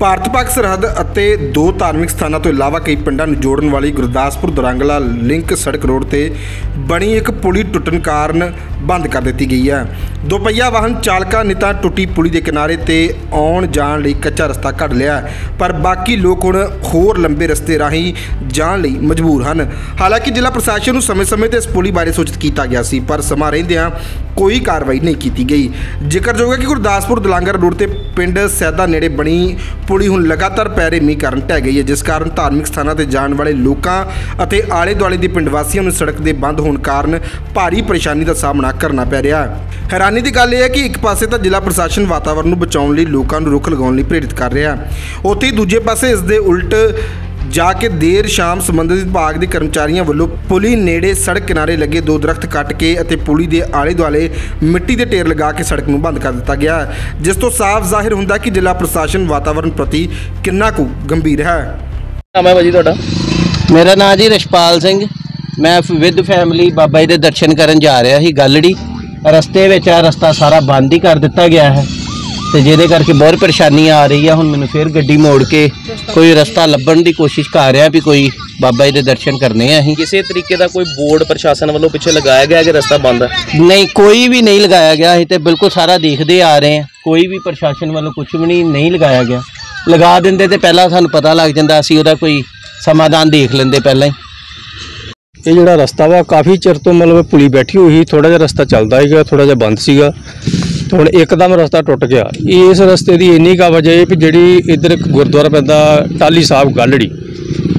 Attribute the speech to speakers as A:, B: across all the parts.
A: ਭਾਰਤ ਪਾਕ ਸਰਹੱਦ ਅਤੇ ਦੋ ਧਾਰਮਿਕ ਸਥਾਨਾਂ ਤੋਂ ਇਲਾਵਾ ਕਈ ਪਿੰਡਾਂ ਨੂੰ ਜੋੜਨ ਵਾਲੀ ਗੁਰਦਾਸਪੁਰ ਦੁਰੰਗਲਾ ਲਿੰਕ ਸੜਕ ਰੋਡ ਤੇ ਬਣੀ ਇੱਕ ਪੁਲੀ ਟੁੱਟਣ ਕਾਰਨ ਬੰਦ ਕਰ ਦਿੱਤੀ ਗਈ ਹੈ। ਦੁਪਹੀਆ ਵਾਹਨ ਚਾਲਕਾਂ ਨੇ ਤਾਂ ਟੁੱਟੀ ਪੁਲੀ ਦੇ ਕਿਨਾਰੇ ਤੇ ਆਉਣ ਜਾਣ ਲਈ ਕੱਚਾ ਰਸਤਾ ਕੱਢ ਲਿਆ ਪਰ ਬਾਕੀ ਲੋਕ ਹੁਣ ਹੋਰ ਲੰਬੇ ਰਸਤੇ ਰਾਹੀਂ ਜਾਣ ਲਈ ਮਜਬੂਰ ਹਨ। ਹਾਲਾਂਕਿ ਜ਼ਿਲ੍ਹਾ ਪ੍ਰਸ਼ਾਸਨ ਨੂੰ ਸਮੇਂ-ਸਮੇਂ ਤੇ ਇਸ ਪੁਲੀ ਬਾਰੇ ਸੂਚਿਤ ਕੀਤਾ ਗਿਆ ਸੀ, ਪਰ ਸਮਾਂ ਰਹਿੰਦਿਆਂ ਕੋਈ ਕਾਰਵਾਈ ਨਹੀਂ ਕੀਤੀ ਗਈ। ਜ਼ਿਕਰਯੋਗ ਹੈ ਕਿ ਗੁਰਦਾਸਪੁਰ, ਦਲਾਂਗਰ ਰੋਡ ਤੇ ਪਿੰਡ ਸੈਦਾ ਨੇੜੇ ਬਣੀ ਪੁਲੀ ਹੁਣ ਲਗਾਤਾਰ ਪੈਰੇ ਮੀਂਹ ਕਾਰਨ ਢਹਿ ਗਈ ਹੈ, ਜਿਸ ਕਾਰਨ ਧਾਰਮਿਕ ਸਥਾਨਾਂ ਤੇ ਜਾਣ ਵਾਲੇ ਲੋਕਾਂ ਅਤੇ ਆਲੇ ਦੁਆਲੇ ਦੇ ਪਿੰਡ ਵਾਸੀਆਂ ਨੂੰ ਸੜਕ ਦੇ ਬੰਦ ਹੋਣ ਕਾਰਨ ਭਾਰੀ ਪਰੇਸ਼ਾਨੀ ਦਾ ਸਾਹਮਣਾ ਕਰਨਾ ਪੈ ਰਿਹਾ ਹੈ। ਹੈਰਾਨੀ ਦੀ ਗੱਲ ਇਹ ਹੈ ਕਿ ਇੱਕ ਪਾਸੇ ਤਾਂ ਜ਼ਿਲ੍ਹਾ ਪ੍ਰਸ਼ਾਸਨ ਵਾਤਾਵਰਣ ਨੂੰ ਬਚਾਉਣ ਲਈ ਲੋਕਾਂ ਨੂੰ ਰੁੱਖ ਲਗਾਉਣ ਲਈ ਪ੍ਰੇਰਿਤ ਕਰ ਰਿਹਾ ਹੈ। ਉੱਥੇ ਹੀ ਦੂਜੇ ਪਾਸੇ ਇਸ ਦੇ ਉਲਟ ਜਾ ਕੇ ਦੇਰ ਸ਼ਾਮ ਸੰਬੰਧਿਤ ਵਿਭਾਗ ਦੇ ਕਰਮਚਾਰੀਆਂ ਵੱਲੋਂ ਪੁਲੀ ਨੇੜੇ ਸੜਕ ਕਿਨਾਰੇ ਲੱਗੇ ਦੋ ਦਰਖਤ ਕੱਟ ਕੇ ਅਤੇ ਪੁਲੀ ਦੇ ਆਲੇ ਦੁਆਲੇ ਮਿੱਟੀ ਦੇ ਢੇਰ ਲਗਾ ਕੇ ਸੜਕ ਨੂੰ ਬੰਦ ਕਰ ਦਿੱਤਾ ਗਿਆ ਹੈ, ਜਿਸ ਤੋਂ ਸਾਫ਼ ਜ਼ਾਹਿਰ ਹੁੰਦਾ ਕਿ ਜ਼ਿਲ੍ਹਾ ਪ੍ਰਸ਼ਾਸਨ ਵਾਤਾਵਰਣ ਪ੍ਰਤੀ ਕਿੰਨਾ ਕੁ ਗੰਭੀਰ ਹੈ।
B: ਨਾਮ ਹੈ ਭਾਜੀ ਤੁਹਾਡਾ?
C: ਮੇਰਾ ਨਾਮ ਜੀ ਰਸ਼ਪਾਲ ਸਿੰਘ। ਮੈਂ ਵਿਦ ਫੈਮਿਲੀ ਬਾਬਾ ਜੀ ਦੇ ਦਰਸ਼ਨ ਕਰਨ ਜਾ ਰਿਹਾ ਸੀ ਗੱਲੜੀ। ਰਸਤੇ ਵਿੱਚ ਆ ਰਸਤਾ ਸਾਰਾ ਬੰਦ ਹੀ ਕਰ ਦਿੱਤਾ ਗਿਆ ਹੈ। ਤੇ ਜਿਹਦੇ ਕਰਕੇ ਬਹੁਤ ਪਰੇਸ਼ਾਨੀ ਆ ਰਹੀ ਆ। ਹੁਣ ਮੈਨੂੰ ਫੇਰ ਗੱਡੀ ਮੋੜ ਕੇ ਕੋਈ ਰਸਤਾ ਲੱਭਣ ਦੀ ਕੋਸ਼ਿਸ਼ ਕਰ ਰਿਹਾ ਵੀ ਕੋਈ ਬਾਬਾ ਜੀ ਦੇ ਦਰਸ਼ਨ ਕਰਨੇ ਆ ਅਸੀਂ।
B: ਕਿਸੇ ਤਰੀਕੇ ਦਾ ਕੋਈ ਬੋਰਡ ਪ੍ਰਸ਼ਾਸਨ ਵੱਲੋਂ ਪਿੱਛੇ ਲਗਾਇਆ ਗਿਆ ਕਿ ਰਸਤਾ ਬੰਦ ਹੈ
C: ਨਹੀਂ ਕੋਈ ਵੀ ਨਹੀਂ ਲਗਾਇਆ ਗਿਆ। ਅਸੀਂ ਤੇ ਬਿਲਕੁਲ ਸਾਰਾ ਦੇਖਦੇ ਆ ਰਹੇ ਹਾਂ ਕੋਈ ਵੀ ਪ੍ਰਸ਼ਾਸਨ ਵੱਲੋਂ ਕੁਝ ਵੀ ਨਹੀਂ ਨਹੀਂ ਲਗਾਇਆ ਗਿਆ। ਲਗਾ ਦਿੰਦੇ ਤੇ ਪਹਿਲਾਂ ਸਾਨੂੰ ਪਤਾ ਲੱਗ ਜਾਂਦਾ ਅਸੀਂ ਉਹਦਾ ਕੋਈ ਸਮਾਧਾਨ ਦੇਖ ਲੈਂਦੇ ਪਹਿਲਾਂ ਹੀ।
D: ਇਹ ਜਿਹੜਾ ਰਸਤਾ ਵਾ, ਕਾਫੀ ਚਿਰ ਤੋਂ ਮਤਲਬ ਪੁਲੀ ਬੈਠੀ ਹੋਈ ਸੀ ਥੋੜਾ ਜਿਹਾ ਰਸਤਾ ਚੱਲਦਾ ਸੀਗਾ ਥੋੜਾ ਜਿਹਾ ਬੰਦ ਸੀਗਾ। ਤੇ ਹੁਣ ਇੱਕਦਮ ਰਸਤਾ ਟੁੱਟ ਗਿਆ। ਇਸ ਰਸਤੇ ਦੀ ਇੰਨੀ ਕਾ ਵਜ੍ਹਾ ਇਹ ਵੀ ਜਿਹੜੀ ਇੱਧਰ ਇੱਕ ਗੁਰਦੁਆਰਾ ਪੈਂਦਾ ਟਾਲੀ ਸਾਹਿਬ ਗਾਲੜੀ,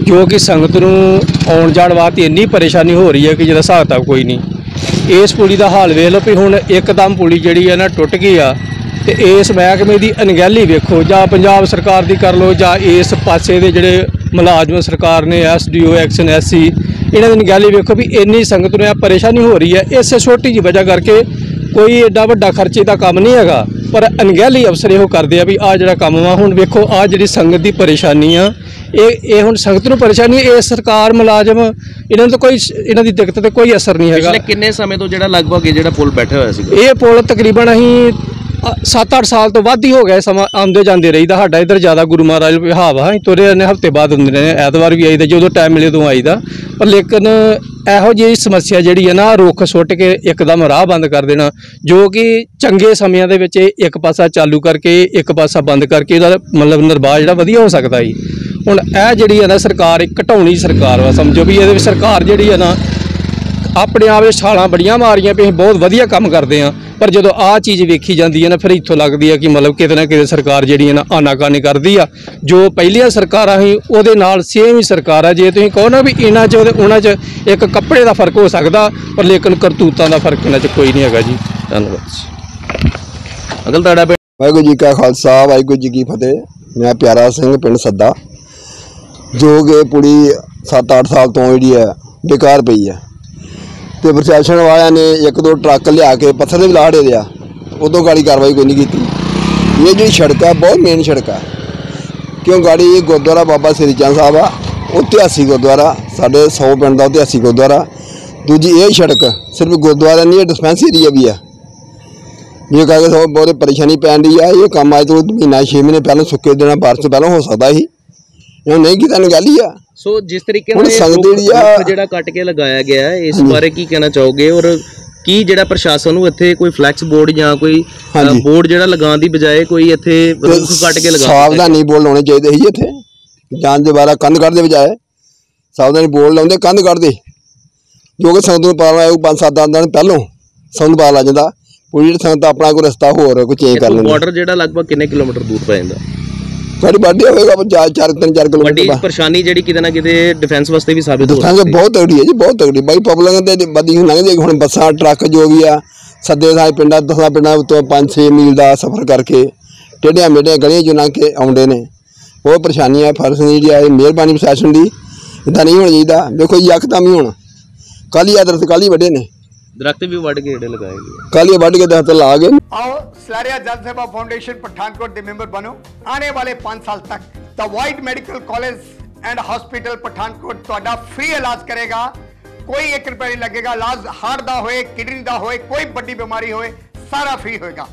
D: ਜੋ ਕਿ ਸੰਗਤ ਨੂੰ ਆਉਣ ਜਾਣ ਵਾਸਤੇ ਇੰਨੀ ਪਰੇਸ਼ਾਨੀ ਹੋ ਰਹੀ ਹੈ ਕਿ ਜਿਹਦਾ ਹਿਸਾਬ ਕਿਤਾਬ ਕੋਈ ਨਹੀਂ। ਇਸ ਪੁਲੀ ਦਾ ਹਾਲ ਵੇਖ ਲਓ ਵੀ ਹੁਣ ਇੱਕਦਮ ਪੁਲੀ ਜਿਹੜੀ ਹੈ ਨਾ ਟੁੱਟ ਗਈ ਆ, ਤੇ ਇਸ ਮਹਿਕਮੇ ਦੀ ਅਣਗਹਿਲੀ ਵੇਖੋ, ਜਾਂ ਪੰਜਾਬ ਸਰਕਾਰ ਦੀ ਕਰ ਲਓ, ਜਾਂ ਇਸ ਪਾਸੇ ਦੇ ਜਿਹੜੇ ਮੁਲਾਜ਼ਮ ਸਰਕਾਰ ਨੇ ਐਸਡੀਓ ਐਕਸ਼ਨ ਐਸਸੀ ਇਹਨਾਂ ਦੀ ਅਣਗਹਿਲੀ ਵੇਖੋ ਵੀ ਇੰਨੀ ਸੰਗਤ ਨੂੰ ਇਹ ਪਰੇਸ਼ਾਨੀ ਹੋ ਰਹੀ ਹੈ। ਇਸੇ ਛੋਟੀ ਜਿਹੀ ਵਜ੍ਹਾ ਕਰਕੇ ਕੋਈ ਏਡਾ ਵੱਡਾ ਖਰਚੇ ਦਾ ਕੰਮ ਨਹੀਂ ਹੈਗਾ ਪਰ ਅਣਗਹਿਲੀ ਅਫਸਰ ਇਹੋ ਕਰਦੇ ਆ ਵੀ ਆ ਜਿਹੜਾ ਕੰਮ ਵਾ ਹੁਣ ਵੇਖੋ ਆ ਜਿਹੜੀ ਸੰਗਤ ਦੀ ਪਰੇਸ਼ਾਨੀ ਆ ਇਹ ਇਹ ਹੁਣ ਸੰਗਤ ਨੂੰ ਪਰੇਸ਼ਾਨੀ ਇਹ ਸਰਕਾਰ ਮੁਲਾਜ਼ਮ ਇਹਨਾਂ ਨੂੰ ਤਾਂ ਕੋਈ ਇਹਨਾਂ ਦੀ ਦਿੱਕਤ ਤੇ ਕੋਈ ਅਸਰ ਨਹੀਂ ਹੈਗਾ।
B: ਪਿਛਲੇ ਕਿੰਨੇ ਸਮੇਂ ਤੋਂ ਜਿਹੜਾ ਲਗਭਗ ਇਹ ਜਿਹੜਾ ਪੁਲ ਬੈਠਾ ਹੋਇਆ ਸੀ
D: ਇਹ ਪੁਲ ਤਕਰੀਬਨ ਅਸੀਂ 7-8 ਸਾਲ ਤੋਂ ਵੱਧ ਹੀ ਹੋ ਗਿਆ ਸਮਾਂ ਆਉਂਦੇ ਜਾਂਦੇ ਰਹੀਦਾ। ਸਾਡਾ ਇੱਧਰ ਜ਼ਿਆਦਾ ਗੁਰੂ ਮਹਾਰਾਜ ਵਿਹਾਵ ਆ, ਅਸੀਂ ਤੁਰੇ ਨੇ ਹਫ਼ਤੇ ਬਾਅਦ ਹੁੰਦੇ ਨੇ ਐਤਵਾਰ ਵੀ ਆਈਦਾ, ਜਦੋਂ ਟਾਈਮ ਮਿਲੇ ਉਦੋਂ ਆਈਦਾ। ਪਰ ਲੇਕਿਨ ਇਹੋ ਜਿਹੀ ਸਮੱਸਿਆ ਜਿਹੜੀ ਹੈ ਨਾ, ਰੁੱਖ ਸੁੱਟ ਕੇ ਇੱਕਦਮ ਰਾਹ ਬੰਦ ਕਰ ਦੇਣਾ, ਜੋ ਕਿ ਚੰਗੇ ਸਮਿਆਂ ਦੇ ਵਿੱਚ ਇਹ ਇੱਕ ਪਾਸਾ ਚਾਲੂ ਕਰਕੇ, ਇੱਕ ਪਾਸਾ ਬੰਦ ਕਰਕੇ ਇਹਦਾ ਮਤਲਬ ਨਿਰਵਾਹ ਜਿਹੜਾ ਵਧੀਆ ਹੋ ਸਕਦਾ ਜੀ ਹੁਣ ਇਹ ਜਿਹੜੀ ਹੈ ਨਾ ਸਰਕਾਰ ਇੱਕ ਘਟਾਉਣੀ ਸਰਕਾਰ ਵਾ, ਸਮਝੋ ਵੀ ਇਹਦੇ ਵਿੱਚ ਸਰਕਾਰ ਜਿਹੜੀ ਹੈ ਨਾ ਆਪਣੇ ਆਪ ਇਹ ਛਾਲਾਂ ਬੜੀਆਂ ਮਾਰੀਆਂ ਵੀ ਅਸੀਂ ਬਹੁਤ ਵਧੀਆ ਕੰਮ ਕਰਦੇ ਆ ਪਰ ਜਦੋਂ ਆਹ ਚੀਜ਼ ਵੇਖੀ ਜਾਂਦੀ ਹੈ ਨਾ, ਫਿਰ ਇੱਥੋਂ ਲੱਗਦੀ ਹੈ ਕਿ ਮਤਲਬ ਕਿਤੇ ਨਾ ਕਿਤੇ ਸਰਕਾਰ ਜਿਹੜੀ ਹੈ ਨਾ ਆਨਾਕਾਨੀ ਕਰਦੀ ਆ। ਜੋ ਪਹਿਲੀਆਂ ਸਰਕਾਰਾਂ ਸੀ, ਉਹਦੇ ਨਾਲ ਸੇਮ ਹੀ ਸਰਕਾਰ ਆ। ਜੇ ਤੁਸੀਂ ਕਹੋ ਨਾ ਵੀ ਇਹਨਾਂ 'ਚ ਉਹਦੇ ਉਹਨਾਂ 'ਚ ਇੱਕ ਕੱਪੜੇ ਦਾ ਫ਼ਰਕ ਹੋ ਸਕਦਾ, ਪਰ ਲੇਕਿਨ ਕਰਤੂਤਾਂ ਦਾ ਫ਼ਰਕ ਇਹਨਾਂ 'ਚ ਕੋਈ ਨਹੀਂ ਹੈਗਾ ਜੀ। ਧੰਨਵਾਦ
B: ਅਗਲ ਤੁਹਾਡਾ ਪਿੰਡ?
E: ਵਾਹਿਗੁਰੂ ਜੀ ਕਾ ਖਾਲਸਾ, ਵਾਹਿਗੁਰੂ ਜੀ ਕੀ ਫਤਿਹ। ਮੈਂ ਪਿਆਰਾ ਸਿੰਘ, ਪਿੰਡ ਸੱਦਾ। ਜੋ ਕਿ ਪੁੜੀ 7-8 ਸਾਲ ਤੋਂ ਜਿਹੜੀ ਹੈ ਬੇਕਾਰ ਪਈ ਹੈ। ਤੇ ਪ੍ਰਸ਼ਾਸਨ ਵਾਲਿਆਂ ਨੇ ਇੱਕ ਦੋ ਟਰੱਕ ਲਿਆ ਕੇ ਪੱਥਰ ਦੇ ਵੀ ਲਾੜੇ ਦਿਆ ਉਦੋਂ ਗਾੜੀ ਕਾਰਵਾਈ ਕੋਈ ਨਹੀਂ ਕੀਤੀ। ਇਹ ਜਿਹੜੀ ਸੜਕ ਆ, ਬਹੁਤ ਮੇਨ ਸੜਕ ਆ। ਕਿਉਂ ਗਾੜੀ ਇਹ ਗੁਰਦੁਆਰਾ ਬਾਬਾ ਸ੍ਰੀ ਚੰਦ ਸਾਹਿਬ ਆ ਉਹ ਇਤਿਹਾਸਿਕ ਗੁਰਦੁਆਰਾ, ਸਾਡੇ 100 ਪਿੰਡ ਦਾ ਇਤਿਹਾਸਿਕ ਗੁਰਦੁਆਰਾ। ਦੂਜੀ ਇਹ ਸੜਕ ਸਿਰਫ ਗੁਰਦੁਆਰਾ ਨਹੀਂ, ਇਹ ਡਿਸਪੈਂਸਰੀ ਏਰੀਆ ਵੀ ਆ। ਇਹ ਕਰਕੇ ਸਭ ਬਹੁਤ ਪਰੇਸ਼ਾਨੀ ਪੈਣ ਦੀ ਆ। ਇਹ ਕੰਮ ਅੱਜ ਤੋਂ ਮਹੀਨਾ 6 ਮਹੀਨੇ ਪਹਿਲਾਂ ਸੁੱਕੇ ਦੇਣਾ ਬਾਰਿਸ਼ ਤੋਂ ਪਹਿਲਾਂ ਹੋ ਸਕਦਾ ਸੀ। ਇਹ ਨਹੀਂ ਕੀਤਾ, ਨਿਕਾਲੀ ਆ।
B: ਸੋ ਜਿਸ ਤਰੀਕੇ ਨਾਲ ਇਹ
E: ਜਿਹੜੀ
B: ਕੱਟ ਕੇ ਲਗਾਇਆ ਗਿਆ ਇਸ। ਬਾਰੇ ਕੀ ਕਹਿਣਾ ਚਾਹੋਗੇ? ਔਰ ਕੀ ਜਿਹੜਾ ਪ੍ਰਸ਼ਾਸਨ ਨੂੰ ਇੱਥੇ ਕੋਈ ਫਲੈਕਸ ਬੋਰਡ ਜਾਂ ਕੋਈ। ਬੋਰਡ ਜਿਹੜਾ ਲਗਾਉਣ ਦੀ ਬਜਾਏ ਕੋਈ ਇੱਥੇ ਰੁੱਖ ਕੱਟ ਕੇ ਲਗਾ
E: ਸਾਵਧਾਨੀ ਬੋਲ ਲਾਉਣੇ ਚਾਹੀਦੇ ਸੀ ਇੱਥੇ। ਜਾਨ ਦੇ ਬਾਰਾ ਕੰਧ ਕੱਢ ਦੇ ਬਜਾਏ। ਸਾਵਧਾਨੀ ਬੋਲ ਲਾਉਂਦੇ ਕੰਧ ਕੱਢਦੇ ਜੋ ਕਿ ਸੰਗਤ ਨੂੰ ਪਤਾ ਲੱਗ ਪੰਜ ਸੱਤ ਦਿਨ ਪਹਿਲੋਂ ਸੰਗਤ ਪਤਾ ਲੱਗ ਜਾਂਦਾ। ਪੂਰੀ ਸੰਗਤ ਆਪਣਾ ਕੋਈ ਰਸਤਾ ਹੋਰ ਕੋਈ ਚੇਂਜ ਕਰ ਲੈਂਦੀ।
B: ਬਾਰਡਰ ਜਿਹੜਾ ਲਗਭਗ ਕਿੰਨੇ ਕਿਲੋਮੀਟਰ ਦੂਰ ਪੈ ਜਾਂਦਾ?
E: ਸਾਡੀ ਬਾਡੀ ਹੋਵੇਗਾ ਪਰ ਚਾਰ ਚਾਰ ਤਿੰਨ ਚਾਰ
B: ਵੱਡੀ
E: ਕਿਲੋਮੀਟਰ ਬਾਅਦ
B: ਪਰੇਸ਼ਾਨੀ ਜਿਹੜੀ ਕਿਤੇ ਨਾ ਕਿਤੇ ਡਿਫੈਂਸ ਵਾਸਤੇ ਵੀ ਸਾਬਿਤ ਹੋ ਹੈ।
E: ਬਹੁਤ ਤਗੜੀ ਹੈ ਜੀ ਬਹੁਤ ਤਗੜੀ ਬਾਈ ਪਬਲਿਕ ਦੇ ਵਧੀ ਹੁਣ ਲੰਘਦੇ ਹੁਣ ਬੱਸਾਂ ਟਰੱਕ ਜੋ ਵੀ ਆ ਸੱਦੇ ਸਾਰੇ ਪਿੰਡਾਂ ਦਸਾਂ ਪਿੰਡਾਂ ਉੱਤੋਂ 5-6 ਮੀਲ ਦਾ ਸਫ਼ਰ ਕਰਕੇ ਟੇਢੀਆਂ ਮੇਢੀਆਂ ਗਲੀਆਂ ਚੋਂ ਲੰਘ ਕੇ ਆਉਂਦੇ ਨੇ। ਬਹੁਤ ਪਰੇਸ਼ਾਨੀ ਆ ਫਰਜ਼ ਨਹੀਂ ਜਿਹੜੀ ਆ ਇਹ ਮਿਹਰਬਾਨੀ ਪ੍ਰਸ਼ਾਸਨ ਦੀ। ਇਦਾਂ ਨਹੀਂ ਹੋਣਾ ਚਾਹੀਦਾ। ਦੇਖੋ ਜੀ ਯਕਦਮ ਹੀ ਹੁਣ। ਕੱਲ ਹੀ ਆਦਰਸ ਕੱਲ ਵੱਡੇ ਨੇ।
B: ਦਰਖਤ ਵੀ ਵੱਢ ਕੇ ਜਿਹੜੇ ਲਗਾਏ
E: ਕਾਲੀ ਵੱਢ ਕੇ ਦਰਖਤ ਲਾ ਗਏ।
F: ਆਓ ਸਲਾਰੀਆ ਜਲ ਸੇਵਾ ਫਾਊਂਡੇਸ਼ਨ ਪਠਾਨਕੋਟ ਦੇ ਮੈਂਬਰ ਬਣੋ। ਆਉਣੇ ਵਾਲੇ 5 ਸਾਲ ਤੱਕ ਦਾ wide medical college and hospital Pathankot ਤੁਹਾਡਾ ਫ੍ਰੀ ਇਲਾਜ ਕਰੇਗਾ। ਕੋਈ ਇੱਕ ਰੁਪਏ ਨਹੀਂ ਲੱਗੇਗਾ। ਇਲਾਜ ਹਾਰਟ ਦਾ ਹੋਏ ਕਿਡਨੀ ਦਾ ਹੋਏ ਕੋਈ ਵੱਡੀ ਬਿਮਾਰੀ ਹੋਏ ਸਾਰਾ ਫ੍ਰੀ ਹੋਏਗਾ।